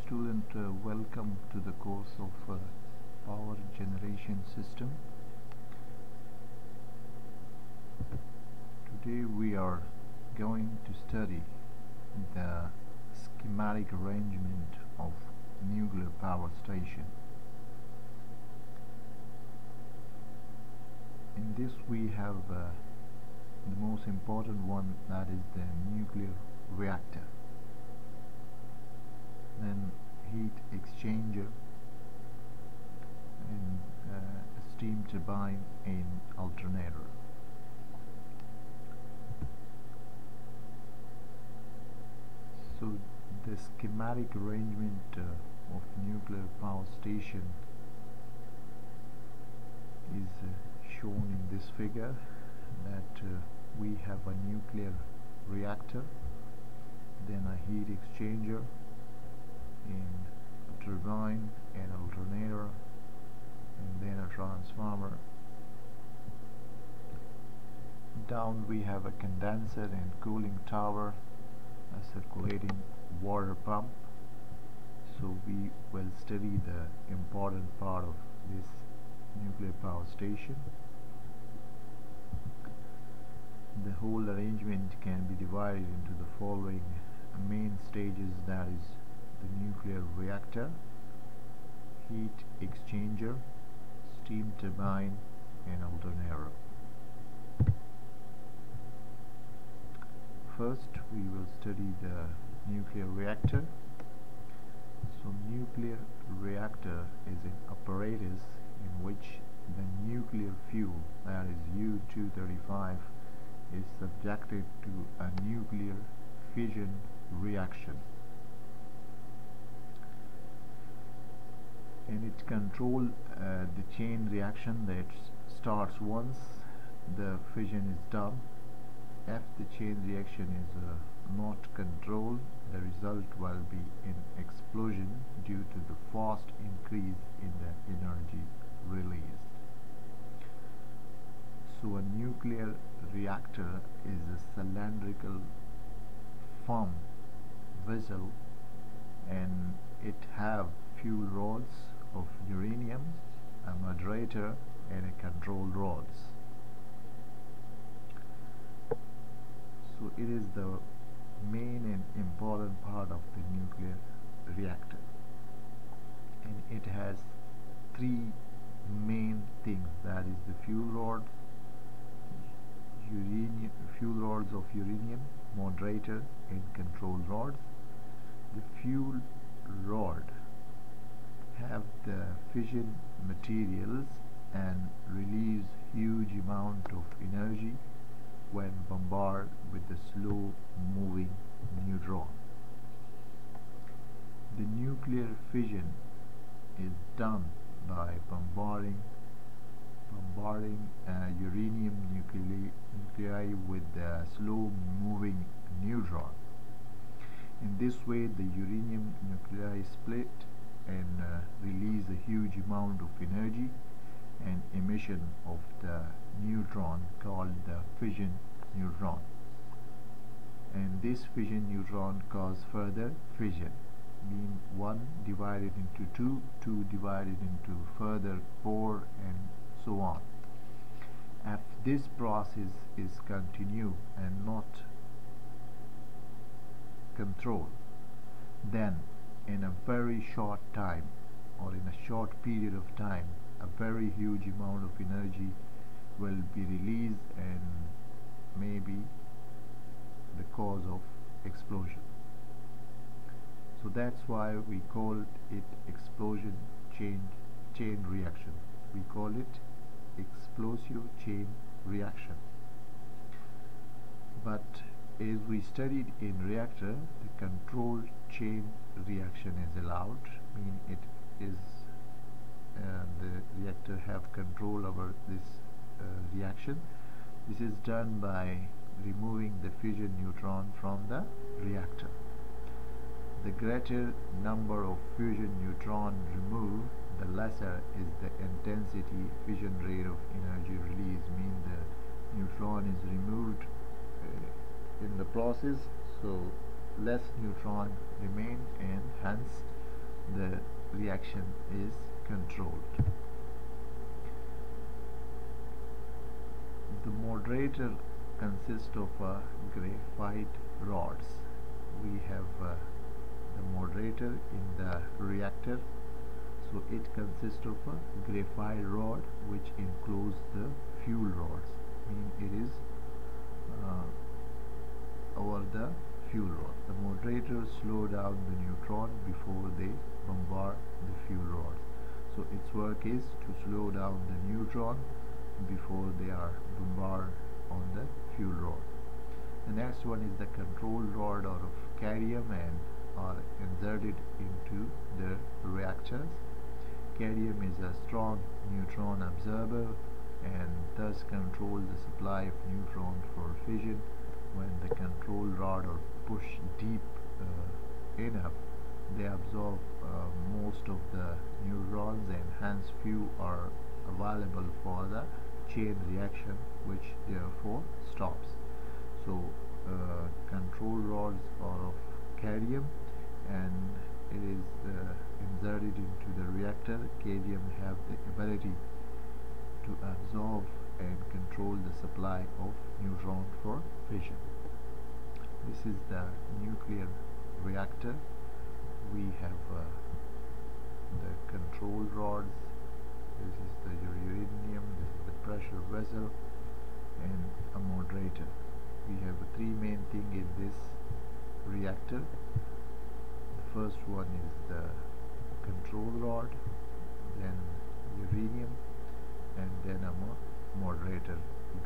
Student, uh, welcome to the course of uh, power generation system. Today we are going to study the schematic arrangement of nuclear power station. In this we have uh, the most important one that is the nuclear reactor then heat exchanger and uh, steam turbine and alternator. So the schematic arrangement uh, of nuclear power station is uh, shown in this figure that uh, we have a nuclear reactor then a heat exchanger in a turbine an alternator and then a transformer. Down we have a condenser and cooling tower a circulating water pump. So we will study the important part of this nuclear power station. The whole arrangement can be divided into the following main stages that is the nuclear reactor, heat exchanger, steam turbine and alternator. First we will study the nuclear reactor. So nuclear reactor is an apparatus in which the nuclear fuel that is U-235 is subjected to a nuclear fission reaction and it control uh, the chain reaction that starts once the fission is done. If the chain reaction is uh, not controlled. The result will be an explosion due to the fast increase in the energy released. So a nuclear reactor is a cylindrical form vessel and it have fuel rods of uranium, a moderator and a control rods. So it is the main and important part of the nuclear reactor. And it has three main things. That is the fuel rod uranium fuel rods of uranium moderator and control rods. The fuel rod have the fission materials and release huge amount of energy when bombarded with the slow moving neutron. The nuclear fission is done by bombarding bombarding uh, uranium nuclei, with the slow moving neutron. In this way the uranium nuclei split and uh, release amount of energy and emission of the neutron called the fission neutron. And this fission neutron cause further fission mean 1 divided into 2 2 divided into further 4 and so on. If this process is continue and not controlled then in a very short time or in a short period of time a very huge amount of energy will be released and maybe the cause of explosion. So that's why we call it explosion chain chain reaction. We call it explosive chain reaction. But as we studied in reactor the controlled chain reaction is allowed mean it is uh, the reactor have control over this uh, reaction. This is done by removing the fission neutron from the reactor. The greater number of fission neutron removed the lesser is the intensity fission rate of energy release mean the neutron is removed uh, in the process. So less neutron remain and hence the reaction is controlled. The moderator consists of uh, graphite rods. We have uh, the moderator in the reactor. So it consists of a graphite rod which encloses the fuel rods. Mean it is uh, over the fuel rod. The moderators slow down the neutron before they bombard so its work is to slow down the neutron before they are bombarded on the fuel rod the next one is the control rod out of cerium and are inserted into the reactors. Cerium is a strong neutron absorber and thus controls the supply of neutrons for fission when the control rod are pushed deep uh, enough they absorb uh, most of the neutrons and hence few are available for the chain reaction which therefore stops. So uh, control rods are of cerium and it is uh, inserted into the reactor. Cadmium have the ability to absorb and control the supply of neutron for fission. This is the nuclear reactor we have uh, the control rods. This is the uranium this is the pressure vessel and a moderator. We have three main thing in this reactor. The first one is the control rod then uranium and then a moderator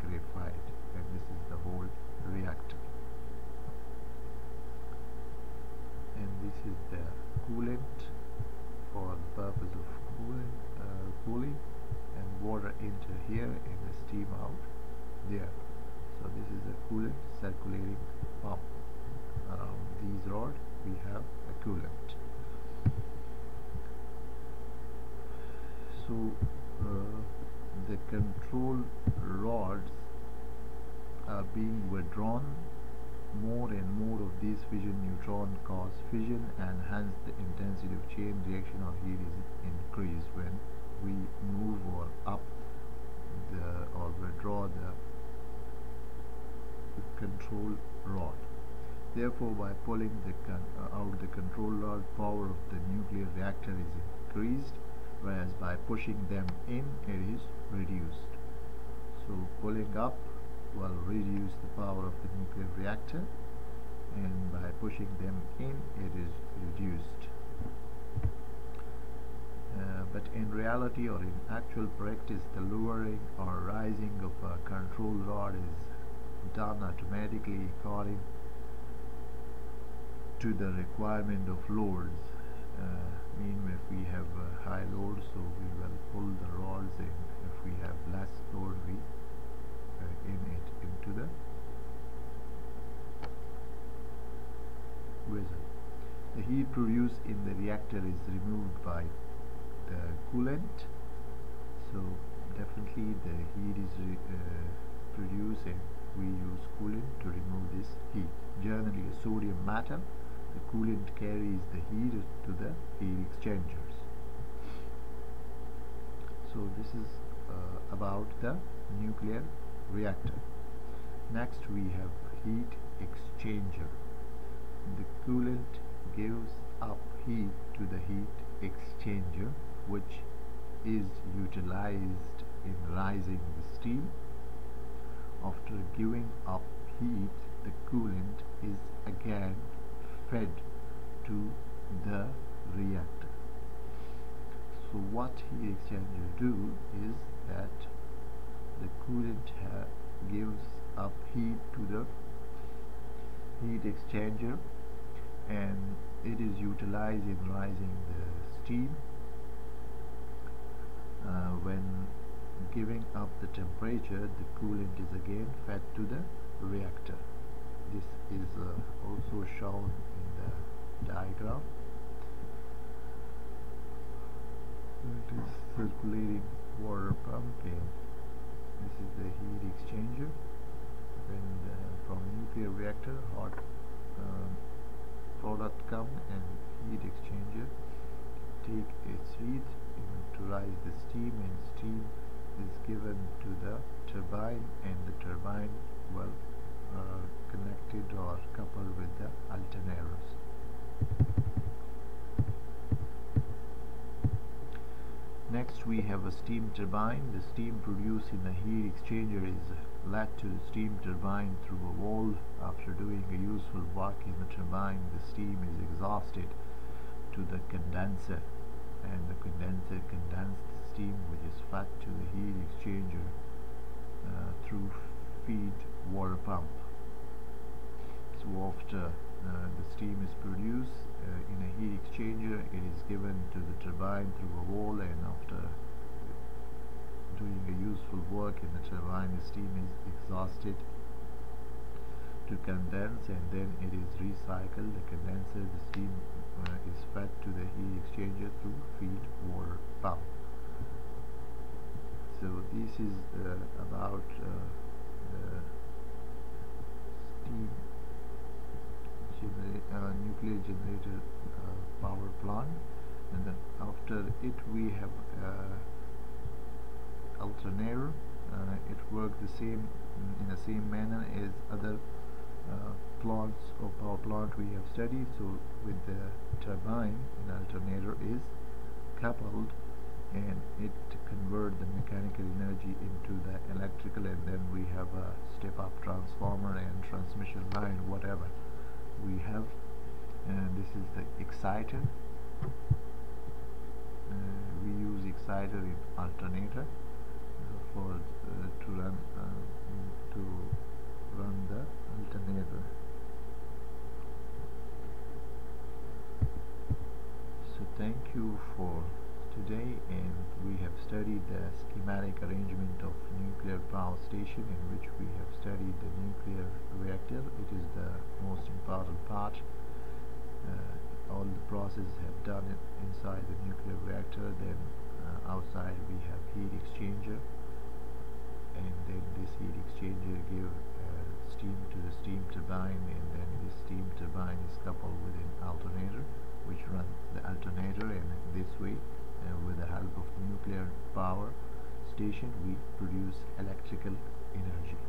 graphite and this is the whole reactor and this is the coolant for the purpose of cooling uh, cooling and water enter here and the steam out there. So this is a coolant circulating pump. Around these rods we have a coolant. So uh, the control rods are being withdrawn more and more of these fission neutron cause fission and hence the intensity of chain reaction or heat is increased when we move or up the or withdraw the control rod. Therefore, by pulling the uh, out the control rod, power of the nuclear reactor is increased, whereas by pushing them in, it is reduced. So, pulling up will reduce the power of the nuclear reactor, and by pushing them in, it is reduced. Uh, but in reality or in actual practice, the lowering or rising of a control rod is done automatically according to the requirement of loads uh, mean if we have a high load so we will pull the rods in if we have less load we uh, in it into the vessel the heat produced in the reactor is removed by the coolant so definitely the heat is uh, produced and we use coolant to remove this heat. Generally a sodium metal, the coolant carries the heat to the heat exchangers. So this is uh, about the nuclear reactor. Next we have heat exchanger. The coolant gives up heat to the heat exchanger which is utilized in rising the steam after giving up heat, the coolant is again fed to the reactor. So what heat exchanger do is that the coolant gives up heat to the heat exchanger and it is utilized in rising the steam uh, when giving up the temperature the coolant is again fed to the reactor. This is uh, also shown in the diagram. It is circulating water pump and this is the heat exchanger. When the, from nuclear reactor hot um, product come and heat exchanger take its heat to rise the steam and steam is given to the turbine and the turbine well uh, connected or coupled with the alternators next we have a steam turbine. The steam produced in the heat exchanger is led to the steam turbine through a valve after doing a useful work in the turbine the steam is exhausted to the condenser and the condenser condenses the steam which is fed to the heat exchanger uh, through feed water pump. So after the steam is produced uh, in a heat exchanger it is given to the turbine through a valve and after doing a useful work in the turbine the steam is exhausted to condense and then it is recycled. The condenser the steam uh, is fed to the heat exchanger through feed water pump. So this is uh, about uh, steam uh, nuclear generator uh, power plant. And then after it we have uh, alternator. It works the same in the same manner as other uh, plants or power plant we have studied. So with the turbine an alternator is coupled and it convert the mechanical energy into the electrical and then we have a step up transformer and transmission line whatever we have and this is the exciter. Uh, we use exciter in alternator uh, for uh, to run uh, to run the alternator. So thank you for today and we have studied the schematic arrangement nuclear power station in which we have studied the nuclear reactor. It is the most important part. Uh, all the processes have done inside the nuclear reactor then uh, outside we have heat exchanger. And then this heat exchanger give uh, steam to the steam turbine and then this steam turbine is coupled with an alternator which run the alternator and this way uh, with the help of nuclear power station we produce electrical energy